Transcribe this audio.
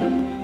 you